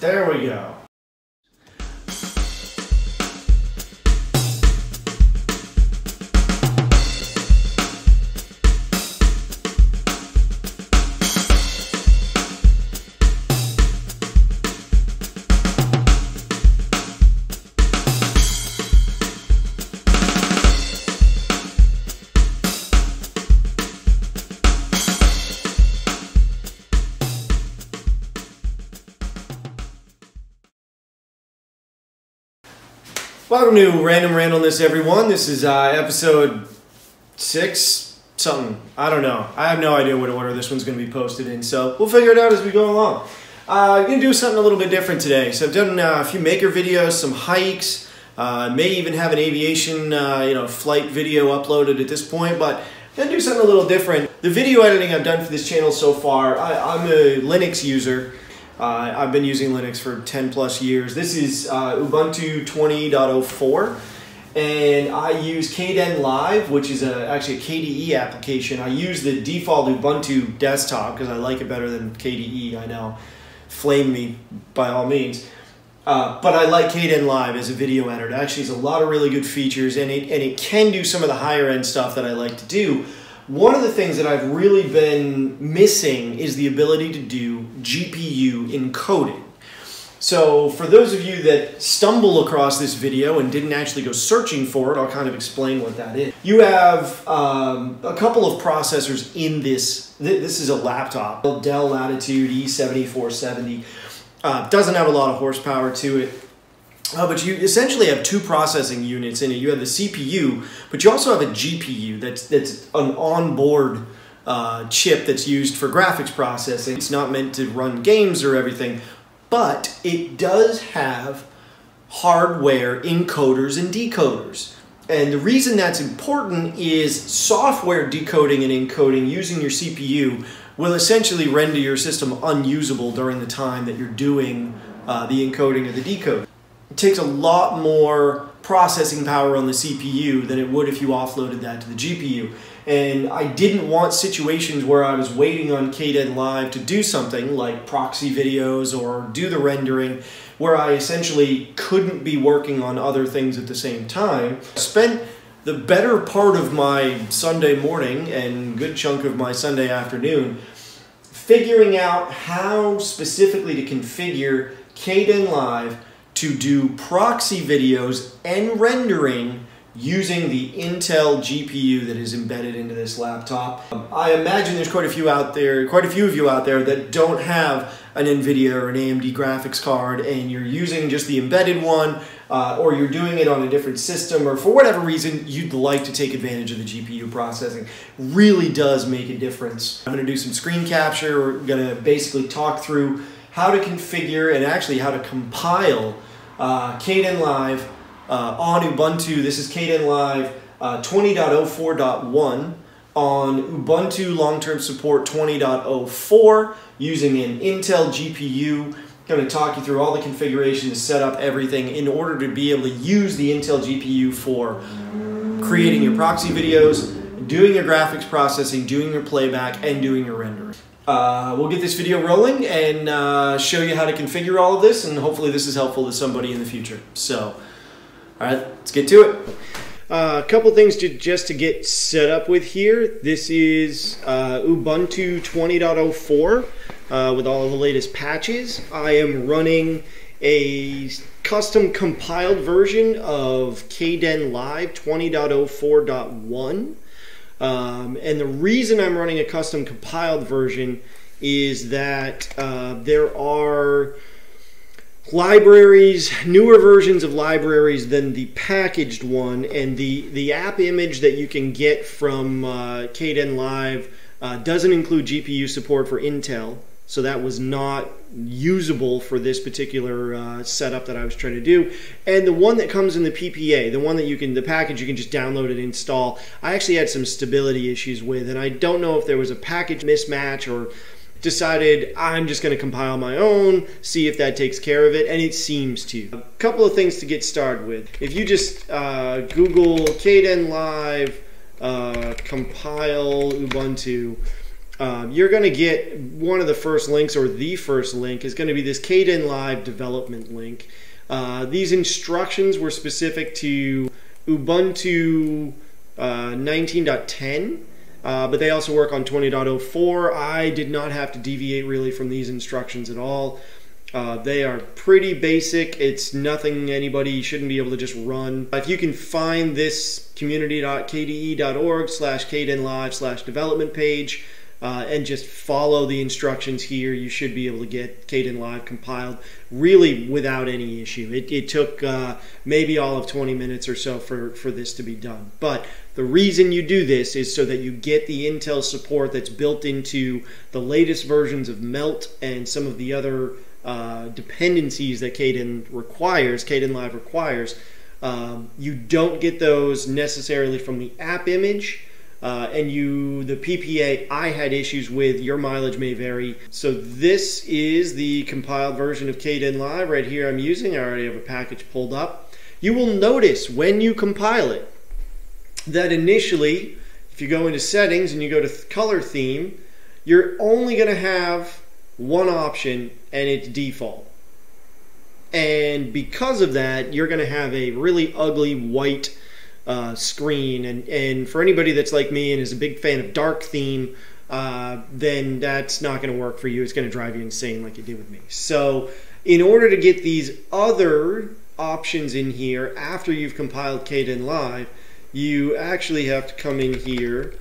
There we go. Welcome to Random Randallness, everyone. This is uh, episode six, something. I don't know. I have no idea what order this one's going to be posted in, so we'll figure it out as we go along. Uh, I'm going to do something a little bit different today. So I've done uh, a few maker videos, some hikes, uh, may even have an aviation, uh, you know, flight video uploaded at this point, but I'm to do something a little different. The video editing I've done for this channel so far, I, I'm a Linux user. Uh, I've been using Linux for 10 plus years. This is uh, Ubuntu 20.04 and I use Kdenlive, which is a, actually a KDE application. I use the default Ubuntu desktop because I like it better than KDE, I know. Flame me by all means. Uh, but I like Kdenlive as a video editor. It actually has a lot of really good features and it, and it can do some of the higher end stuff that I like to do. One of the things that I've really been missing is the ability to do GPU encoding. So for those of you that stumble across this video and didn't actually go searching for it, I'll kind of explain what that is. You have um, a couple of processors in this. This is a laptop, Dell Latitude E7470. Uh, doesn't have a lot of horsepower to it. Uh, but you essentially have two processing units in it. You have the CPU, but you also have a GPU that's that's an onboard uh, chip that's used for graphics processing. It's not meant to run games or everything, but it does have hardware encoders and decoders. And the reason that's important is software decoding and encoding using your CPU will essentially render your system unusable during the time that you're doing uh, the encoding or the decoding it takes a lot more processing power on the CPU than it would if you offloaded that to the GPU. And I didn't want situations where I was waiting on Kdenlive to do something like proxy videos or do the rendering where I essentially couldn't be working on other things at the same time. Spent the better part of my Sunday morning and good chunk of my Sunday afternoon figuring out how specifically to configure Kdenlive to do proxy videos and rendering using the Intel GPU that is embedded into this laptop. Um, I imagine there's quite a few out there, quite a few of you out there that don't have an NVIDIA or an AMD graphics card and you're using just the embedded one uh, or you're doing it on a different system or for whatever reason you'd like to take advantage of the GPU processing. Really does make a difference. I'm gonna do some screen capture. We're gonna basically talk through how to configure and actually how to compile uh, Kdenlive uh, on Ubuntu. This is Kdenlive uh, 20.04.1 on Ubuntu long-term support 20.04 using an Intel GPU. Going to talk you through all the configuration to set up everything in order to be able to use the Intel GPU for creating your proxy videos, doing your graphics processing, doing your playback, and doing your rendering. Uh, we'll get this video rolling and uh, show you how to configure all of this and hopefully this is helpful to somebody in the future. So, all right, let's get to it. Uh, a couple things to, just to get set up with here. This is uh, Ubuntu 20.04 uh, with all of the latest patches. I am running a custom compiled version of Kdenlive 20.04.1. Um, and the reason I'm running a custom compiled version is that uh, there are libraries, newer versions of libraries than the packaged one, and the, the app image that you can get from uh, Kdenlive uh, doesn't include GPU support for Intel. So that was not usable for this particular uh, setup that I was trying to do. And the one that comes in the PPA, the one that you can, the package you can just download and install, I actually had some stability issues with. And I don't know if there was a package mismatch or decided I'm just going to compile my own, see if that takes care of it, and it seems to. A couple of things to get started with. If you just uh, Google Kdenlive uh, compile Ubuntu, um, you're going to get one of the first links, or the first link, is going to be this Kdenlive development link. Uh, these instructions were specific to Ubuntu uh, 19.10. Uh, but they also work on 20.04. I did not have to deviate really from these instructions at all. Uh, they are pretty basic. It's nothing anybody shouldn't be able to just run. If you can find this community.kde.org slash kdenlive slash development page uh, and just follow the instructions here, you should be able to get Kdenlive compiled really without any issue. It, it took uh, maybe all of 20 minutes or so for, for this to be done. But the reason you do this is so that you get the Intel support that's built into the latest versions of Melt and some of the other uh, dependencies that Kden requires, Kdenlive requires, um, you don't get those necessarily from the app image. Uh, and you, the PPA I had issues with, your mileage may vary. So this is the compiled version of Kdenlive right here I'm using. I already have a package pulled up. You will notice when you compile it that initially, if you go into settings and you go to color theme, you're only going to have one option and it's default. And because of that, you're going to have a really ugly white uh, screen. And, and for anybody that's like me and is a big fan of dark theme, uh, then that's not going to work for you. It's going to drive you insane like it did with me. So, in order to get these other options in here after you've compiled Kdenlive, you actually have to come in here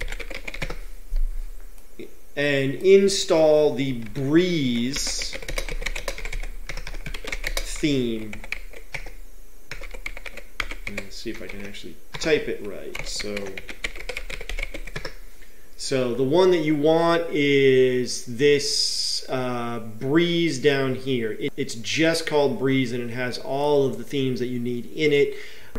and install the Breeze theme. Let's see if I can actually type it right. So, so the one that you want is this uh, Breeze down here. It, it's just called Breeze and it has all of the themes that you need in it.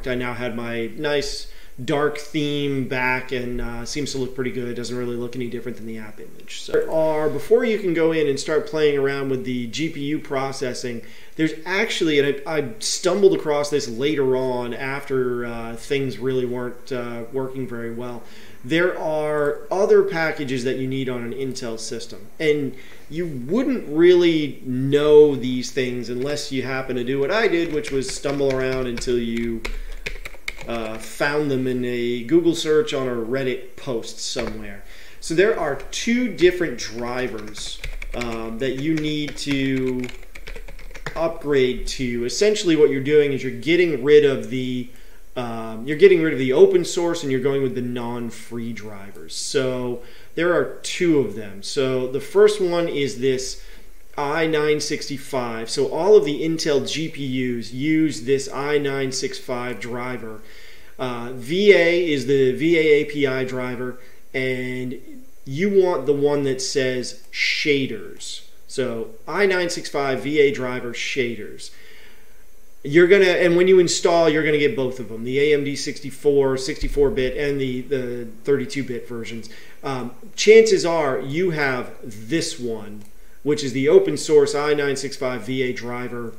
I now had my nice dark theme back and uh, seems to look pretty good. It doesn't really look any different than the app image. So there are, before you can go in and start playing around with the GPU processing, there's actually, and I, I stumbled across this later on after uh, things really weren't uh, working very well. There are other packages that you need on an Intel system. And you wouldn't really know these things unless you happen to do what I did, which was stumble around until you uh, found them in a Google search on a Reddit post somewhere. So there are two different drivers um, that you need to upgrade to. Essentially, what you're doing is you're getting rid of the um, you're getting rid of the open source and you're going with the non-free drivers. So there are two of them. So the first one is this i965. So all of the Intel GPUs use this i965 driver. Uh, VA is the VA API driver, and you want the one that says shaders. So i965 VA driver shaders. You're gonna, and when you install, you're gonna get both of them: the AMD 64, 64-bit, and the the 32-bit versions. Um, chances are you have this one which is the open source i965 VA driver.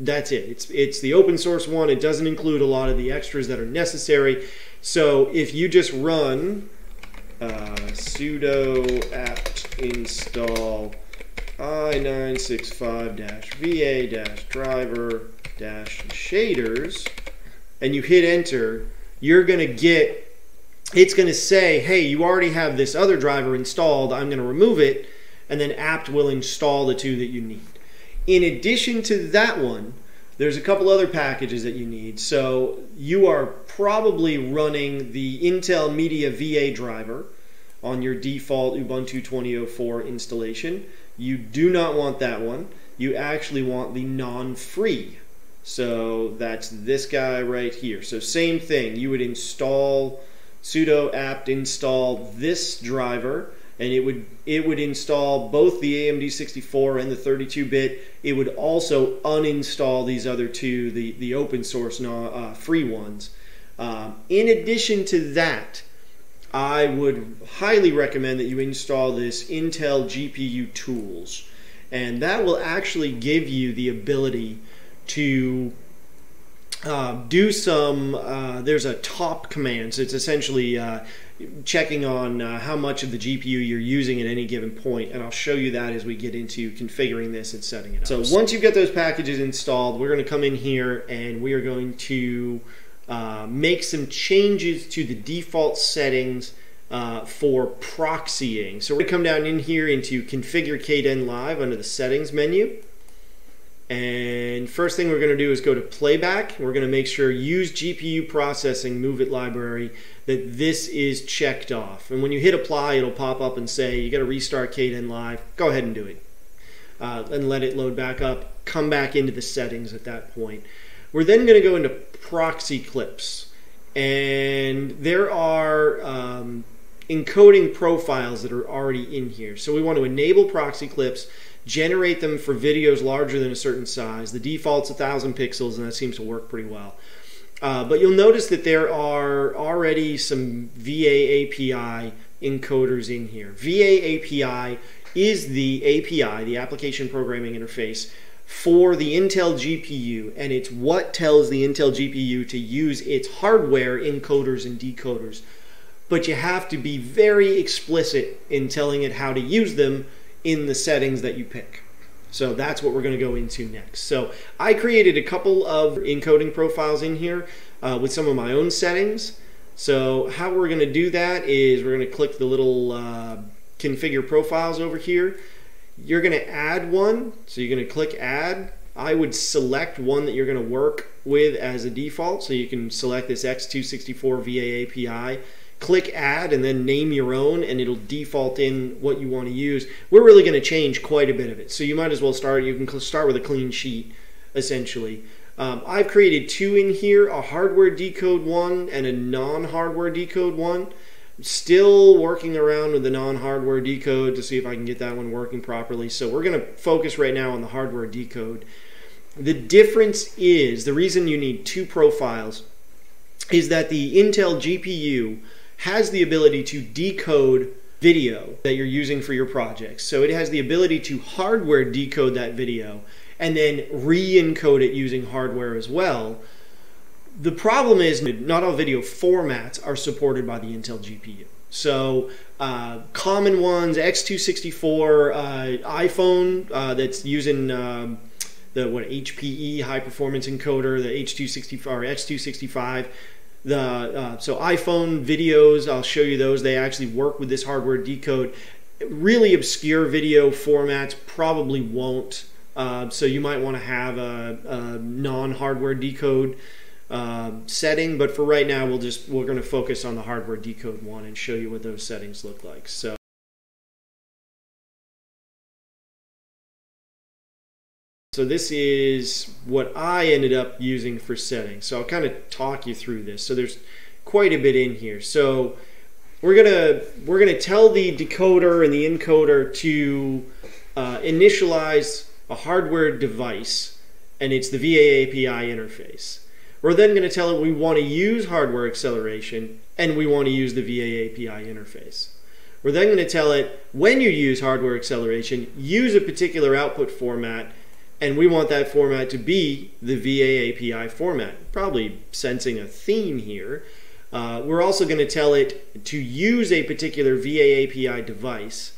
That's it. It's it's the open source one. It doesn't include a lot of the extras that are necessary. So if you just run uh, sudo apt install i965-va-driver-shaders and you hit enter, you're going to get it's going to say, "Hey, you already have this other driver installed. I'm going to remove it." and then apt will install the two that you need. In addition to that one, there's a couple other packages that you need. So you are probably running the Intel Media VA driver on your default Ubuntu 2004 installation. You do not want that one. You actually want the non-free. So that's this guy right here. So same thing. You would install sudo apt install this driver and it would it would install both the AMD 64 and the 32-bit. It would also uninstall these other two, the the open source uh, free ones. Um, in addition to that, I would highly recommend that you install this Intel GPU Tools, and that will actually give you the ability to uh, do some. Uh, there's a top command. So it's essentially uh, checking on uh, how much of the GPU you're using at any given point, and I'll show you that as we get into configuring this and setting it up. So once you've got those packages installed, we're going to come in here and we are going to uh, make some changes to the default settings uh, for proxying. So we're to come down in here into Configure Kdenlive under the Settings menu. And first thing we're going to do is go to playback. We're going to make sure use GPU processing Movit library that this is checked off. And when you hit apply, it'll pop up and say you got to restart Kdenlive. Go ahead and do it. Uh, and let it load back up. Come back into the settings at that point. We're then going to go into proxy clips. And there are um, encoding profiles that are already in here. So we want to enable proxy clips generate them for videos larger than a certain size. The default's 1,000 pixels, and that seems to work pretty well. Uh, but you'll notice that there are already some VA API encoders in here. VA API is the API, the application programming interface, for the Intel GPU, and it's what tells the Intel GPU to use its hardware encoders and decoders. But you have to be very explicit in telling it how to use them in the settings that you pick. So that's what we're going to go into next. So I created a couple of encoding profiles in here uh, with some of my own settings. So how we're going to do that is we're going to click the little uh, configure profiles over here. You're going to add one. So you're going to click add. I would select one that you're going to work with as a default. So you can select this X264 VA API click add and then name your own and it'll default in what you want to use. We're really going to change quite a bit of it. So you might as well start, you can start with a clean sheet essentially. Um, I've created two in here, a hardware decode one and a non-hardware decode one. Still working around with the non-hardware decode to see if I can get that one working properly. So we're going to focus right now on the hardware decode. The difference is, the reason you need two profiles is that the Intel GPU has the ability to decode video that you're using for your projects. So it has the ability to hardware decode that video and then re-encode it using hardware as well. The problem is not all video formats are supported by the Intel GPU. So uh, common ones, X264, uh, iPhone uh, that's using um, the what HPE high performance encoder, the H265 or X265 the uh, so iPhone videos. I'll show you those. They actually work with this hardware decode. Really obscure video formats probably won't. Uh, so you might want to have a, a non-hardware decode uh, setting, but for right now, we'll just we're going to focus on the hardware decode one and show you what those settings look like. So. So this is what I ended up using for settings. So I'll kind of talk you through this. So there's quite a bit in here. So we're gonna we're gonna tell the decoder and the encoder to uh, initialize a hardware device, and it's the VA API interface. We're then going to tell it we want to use hardware acceleration and we want to use the VA API interface. We're then going to tell it when you use hardware acceleration, use a particular output format and we want that format to be the VA API format. Probably sensing a theme here. Uh, we're also going to tell it to use a particular VA API device.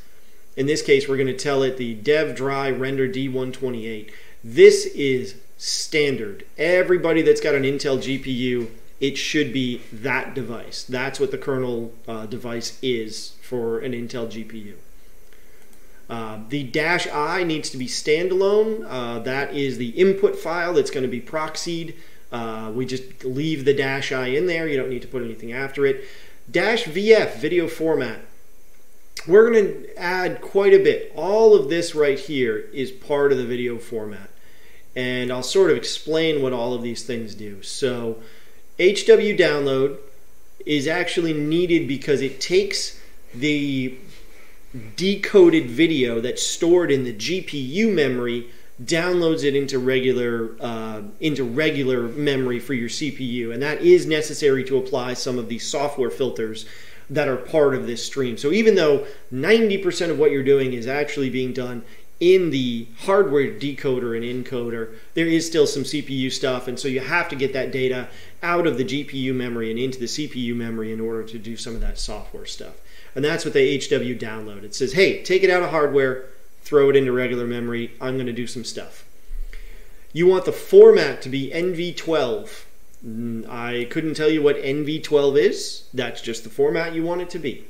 In this case, we're going to tell it the dev dri render D128. This is standard. Everybody that's got an Intel GPU, it should be that device. That's what the kernel uh, device is for an Intel GPU. Uh, the dash I needs to be standalone. Uh, that is the input file that's going to be proxied. Uh, we just leave the dash I in there. You don't need to put anything after it. Dash VF, video format. We're going to add quite a bit. All of this right here is part of the video format. And I'll sort of explain what all of these things do. So HW download is actually needed because it takes the decoded video that's stored in the GPU memory downloads it into regular uh, into regular memory for your CPU, and that is necessary to apply some of these software filters that are part of this stream. So even though 90% of what you're doing is actually being done in the hardware decoder and encoder, there is still some CPU stuff, and so you have to get that data out of the GPU memory and into the CPU memory in order to do some of that software stuff. And that's what the HW download. It says, hey, take it out of hardware, throw it into regular memory. I'm going to do some stuff. You want the format to be NV12. Mm, I couldn't tell you what NV12 is. That's just the format you want it to be.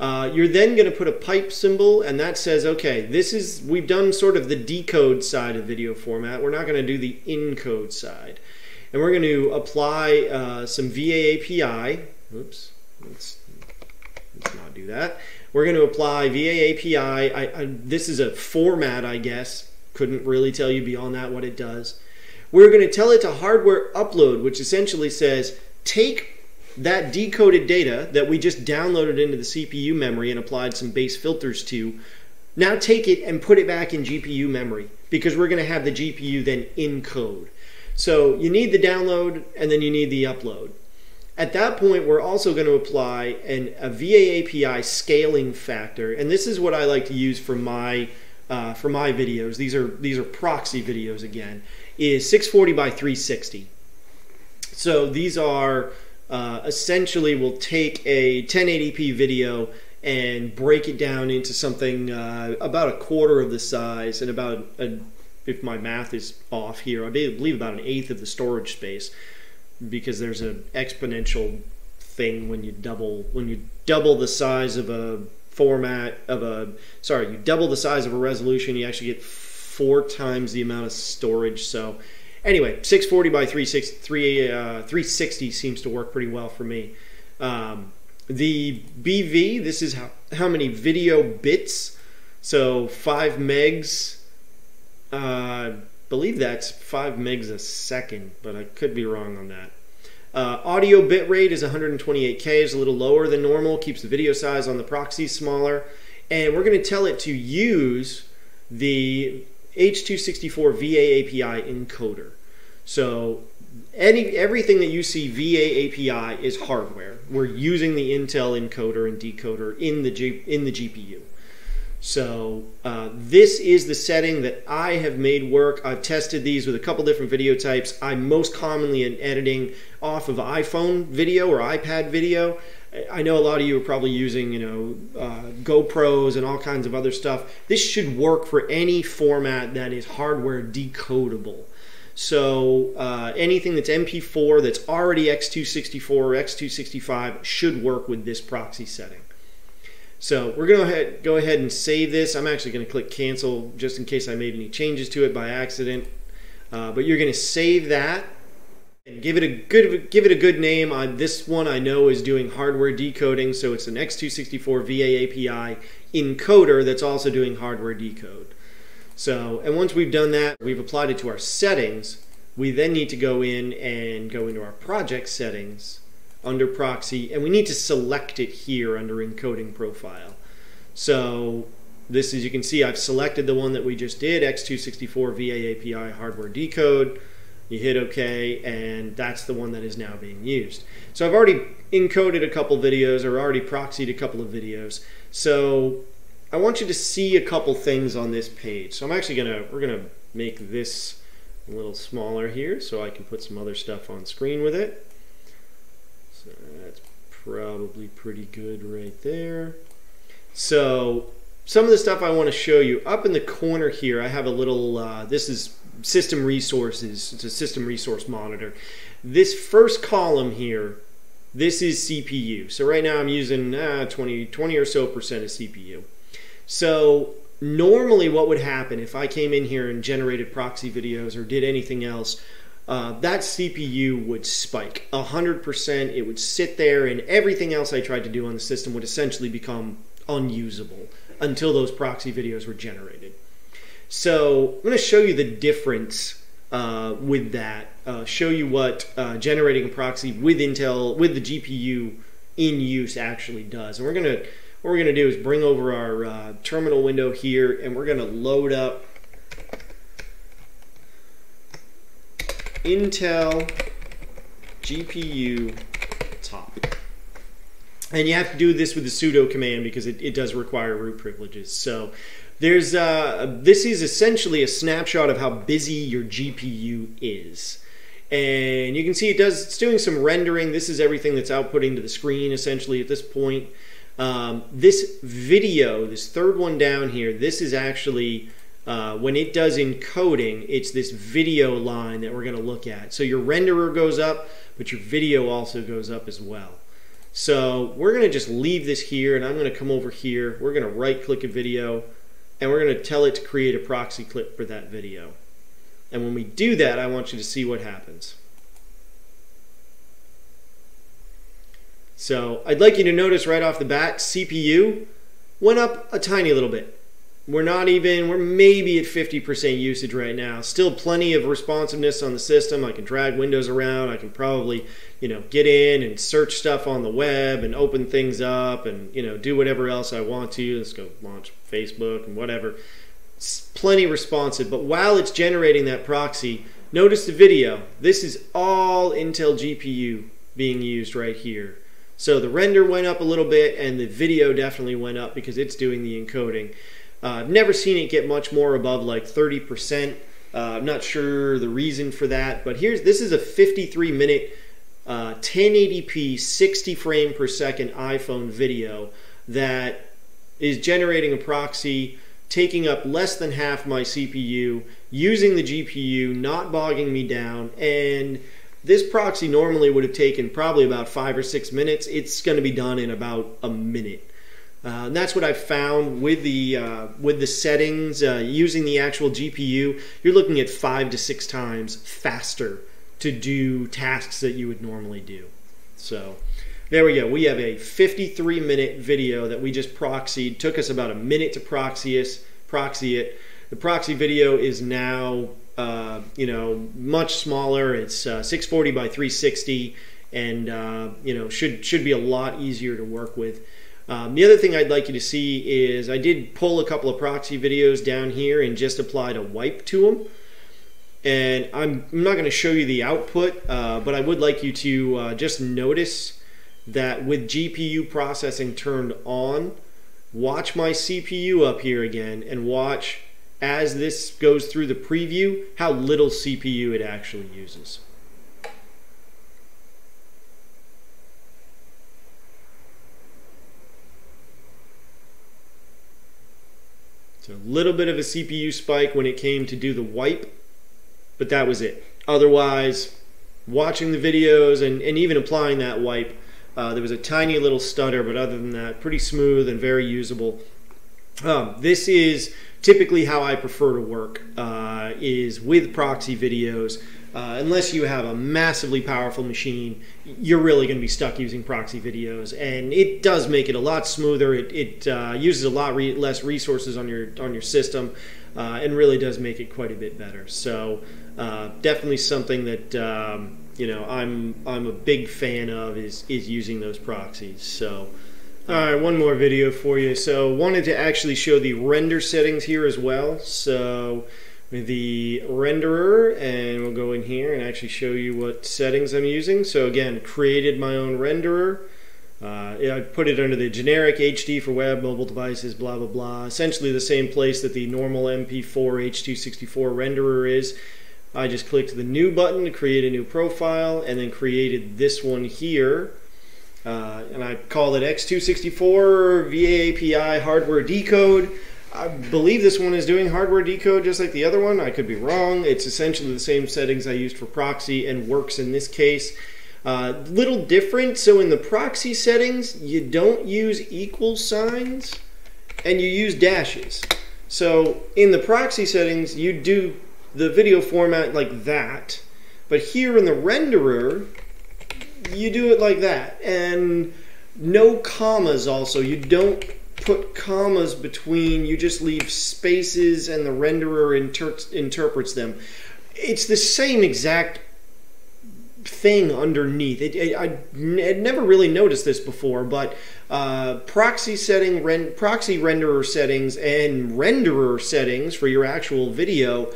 Uh, you're then going to put a pipe symbol, and that says, okay, this is, we've done sort of the decode side of video format. We're not going to do the encode side. And we're going to apply uh, some VA API. Oops, let's, let's not do that. We're going to apply VA API. I, I, this is a format, I guess. Couldn't really tell you beyond that what it does. We're going to tell it to hardware upload, which essentially says, take that decoded data that we just downloaded into the CPU memory and applied some base filters to, now take it and put it back in GPU memory because we're going to have the GPU then encode. So you need the download and then you need the upload. At that point, we're also going to apply an, a VA API scaling factor, and this is what I like to use for my uh, for my videos. These are these are proxy videos again. Is 640 by 360. So these are uh, essentially will take a 1080p video and break it down into something uh, about a quarter of the size and about, a, if my math is off here, I believe about an eighth of the storage space because there's an exponential thing when you double when you double the size of a format of a sorry you double the size of a resolution you actually get four times the amount of storage. So Anyway, 640 by 360, uh, 360 seems to work pretty well for me. Um, the BV, this is how, how many video bits. So 5 megs, uh, I believe that's 5 megs a second, but I could be wrong on that. Uh, audio bit rate is 128K, is a little lower than normal, keeps the video size on the proxy smaller. And we're going to tell it to use the H264 VA API encoder. So any everything that you see VA API is hardware. We're using the Intel encoder and decoder in the G, in the GPU. So uh, this is the setting that I have made work. I've tested these with a couple different video types. I'm most commonly in editing off of iPhone video or iPad video. I know a lot of you are probably using, you know, uh, GoPros and all kinds of other stuff. This should work for any format that is hardware decodable. So uh, anything that's MP4 that's already X264 or X265 should work with this proxy setting. So we're going to go ahead and save this. I'm actually going to click cancel just in case I made any changes to it by accident. Uh, but you're going to save that give it a good give it a good name. Uh, this one I know is doing hardware decoding, so it's an X264 VA API encoder that's also doing hardware decode. So, and once we've done that, we've applied it to our settings. We then need to go in and go into our project settings under proxy, and we need to select it here under encoding profile. So this, as you can see, I've selected the one that we just did, X264 VA API hardware decode you hit OK, and that's the one that is now being used. So I've already encoded a couple videos or already proxied a couple of videos. So I want you to see a couple things on this page. So I'm actually gonna we're gonna make this a little smaller here so I can put some other stuff on screen with it. So that's probably pretty good right there. So some of the stuff I want to show you up in the corner here I have a little uh, this is system resources. It's a system resource monitor. This first column here, this is CPU. So right now I'm using uh, 20, 20 or so percent of CPU. So normally what would happen if I came in here and generated proxy videos or did anything else, uh, that CPU would spike 100%. It would sit there, and everything else I tried to do on the system would essentially become unusable until those proxy videos were generated. So I'm going to show you the difference uh, with that. Uh, show you what uh, generating a proxy with Intel with the GPU in use actually does. And we're going to what we're going to do is bring over our uh, terminal window here, and we're going to load up Intel GPU top. And you have to do this with the sudo command because it, it does require root privileges. So there's uh, this is essentially a snapshot of how busy your GPU is. And you can see it does it's doing some rendering. This is everything that's outputting to the screen essentially at this point. Um, this video, this third one down here, this is actually uh, when it does encoding, it's this video line that we're going to look at. So your renderer goes up, but your video also goes up as well. So we're going to just leave this here, and I'm going to come over here. We're going to right-click a video, and we're going to tell it to create a proxy clip for that video. And when we do that, I want you to see what happens. So I'd like you to notice right off the bat, CPU went up a tiny little bit. We're not even, we're maybe at 50% usage right now. Still plenty of responsiveness on the system. I can drag windows around. I can probably, you know, get in and search stuff on the web and open things up and, you know, do whatever else I want to. Let's go launch Facebook and whatever. It's plenty responsive. But while it's generating that proxy, notice the video. This is all Intel GPU being used right here. So the render went up a little bit and the video definitely went up because it's doing the encoding. Uh, I've never seen it get much more above like 30%. Uh, I'm not sure the reason for that, but here's this is a 53 minute uh, 1080p 60 frame per second iPhone video that is generating a proxy, taking up less than half my CPU, using the GPU, not bogging me down, and this proxy normally would have taken probably about five or six minutes. It's going to be done in about a minute. Uh, and that's what I've found with the uh, with the settings uh, using the actual GPU. You're looking at five to six times faster to do tasks that you would normally do. So there we go. We have a 53 minute video that we just proxied. Took us about a minute to proxy us, proxy it. The proxy video is now uh, you know much smaller. It's uh, 640 by 360, and you know should should be a lot easier to work with. Um, the other thing I'd like you to see is I did pull a couple of proxy videos down here and just applied a wipe to them. And I'm, I'm not going to show you the output, uh, but I would like you to uh, just notice that with GPU processing turned on, watch my CPU up here again and watch as this goes through the preview how little CPU it actually uses. So a little bit of a CPU spike when it came to do the wipe, but that was it. Otherwise, watching the videos and, and even applying that wipe, uh, there was a tiny little stutter, but other than that, pretty smooth and very usable. Um, this is typically how I prefer to work, uh, is with proxy videos. Uh, unless you have a massively powerful machine, you're really going to be stuck using proxy videos, and it does make it a lot smoother. It, it uh, uses a lot re less resources on your on your system, uh, and really does make it quite a bit better. So uh, definitely something that um, you know I'm I'm a big fan of is is using those proxies. So. All right, one more video for you. So wanted to actually show the render settings here as well. So the renderer and we'll go in here and actually show you what settings I'm using. So again, created my own renderer. Uh, I put it under the generic HD for web, mobile devices, blah, blah, blah. Essentially the same place that the normal MP4 H.264 renderer is. I just clicked the new button to create a new profile and then created this one here. Uh, and I called it X264 VA API hardware decode. I believe this one is doing hardware decode just like the other one. I could be wrong. It's essentially the same settings I used for proxy and works in this case. Uh, little different. So in the proxy settings, you don't use equal signs and you use dashes. So in the proxy settings, you do the video format like that. But here in the renderer, you do it like that. And no commas also. You don't put commas between, you just leave spaces and the renderer inter interprets them. It's the same exact thing underneath. It, it, I had never really noticed this before, but uh, proxy setting, ren proxy renderer settings, and renderer settings for your actual video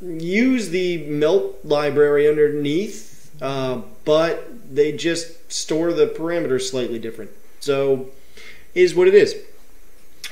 use the melt library underneath, uh, but they just store the parameters slightly different. So is what it is.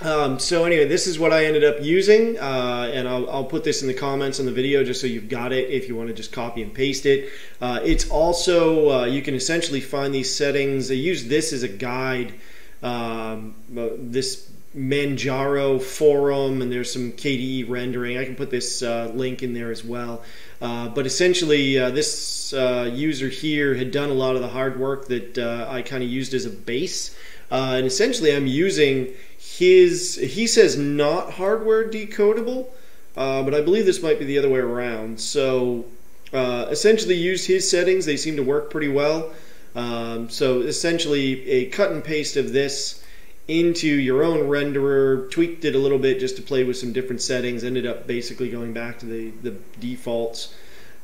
Um, so anyway, this is what I ended up using, uh, and I'll, I'll, put this in the comments on the video just so you've got it if you want to just copy and paste it. Uh, it's also, uh, you can essentially find these settings. I use this as a guide. Um, uh, this Manjaro forum, and there's some KDE rendering. I can put this uh, link in there as well. Uh, but essentially, this user here had done a lot of the hard work that I kind of used as a base. and essentially, I'm using his he says not hardware decodable, uh, but I believe this might be the other way around. So uh, essentially, used his settings. They seem to work pretty well. Um, so essentially, a cut and paste of this into your own renderer, tweaked it a little bit just to play with some different settings. Ended up basically going back to the the defaults.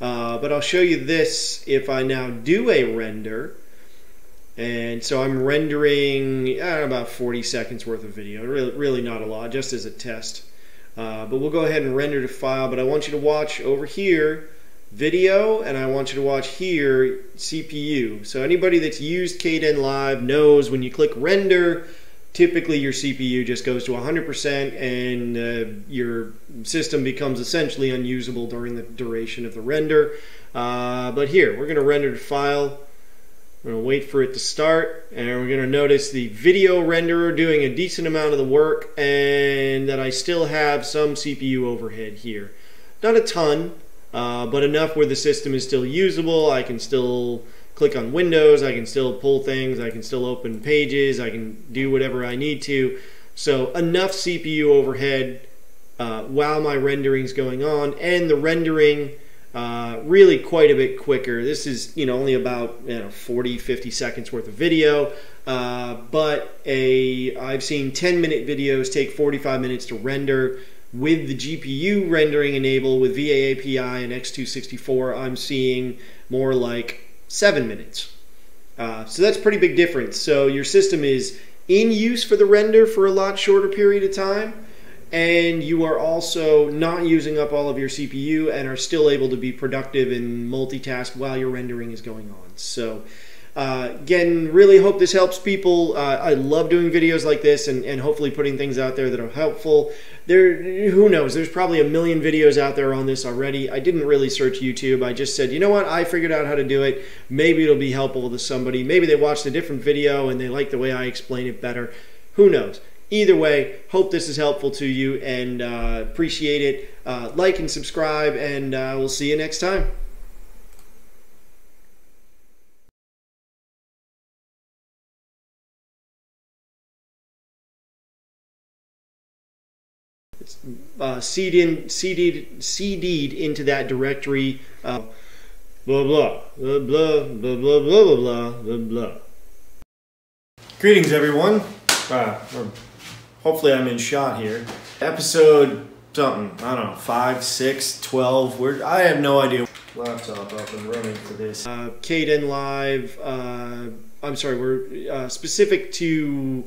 Uh, but I'll show you this if I now do a render. And so I'm rendering about 40 seconds worth of video. Really, really not a lot, just as a test. Uh, but we'll go ahead and render the file. But I want you to watch over here video, and I want you to watch here CPU. So anybody that's used Kdenlive knows when you click render, typically your CPU just goes to 100% and uh, your system becomes essentially unusable during the duration of the render. Uh, but here, we're going to render the file. We're going to wait for it to start and we're going to notice the video renderer doing a decent amount of the work and that I still have some CPU overhead here. Not a ton, uh, but enough where the system is still usable. I can still click on windows, I can still pull things, I can still open pages, I can do whatever I need to. So enough CPU overhead uh, while my rendering is going on and the rendering uh, really quite a bit quicker. This is you know only about you know 40 50 seconds worth of video, uh, but a I've seen 10 minute videos take 45 minutes to render. With the GPU rendering enabled with VA API and X264, I'm seeing more like seven minutes. Uh, so that's pretty big difference. So your system is in use for the render for a lot shorter period of time and you are also not using up all of your CPU and are still able to be productive and multitask while your rendering is going on. So, uh, again, really hope this helps people. Uh, I love doing videos like this and, and hopefully putting things out there that are helpful. There, who knows? There's probably a million videos out there on this already. I didn't really search YouTube. I just said, you know what? I figured out how to do it. Maybe it'll be helpful to somebody. Maybe they watched a different video and they like the way I explain it better. Who knows? Either way, hope this is helpful to you and uh, appreciate it. Uh, like and subscribe, and uh, we'll see you next time. Uh, seeded, seeded, CD'd into that directory. Uh, blah blah blah blah blah blah blah blah blah blah. Greetings, everyone. Uh, hopefully I'm in shot here. Episode something, I don't know, five, six, twelve. Where I have no idea. Laptop up and running for this. Uh, Kdenlive. Uh, I'm sorry, we're uh, specific to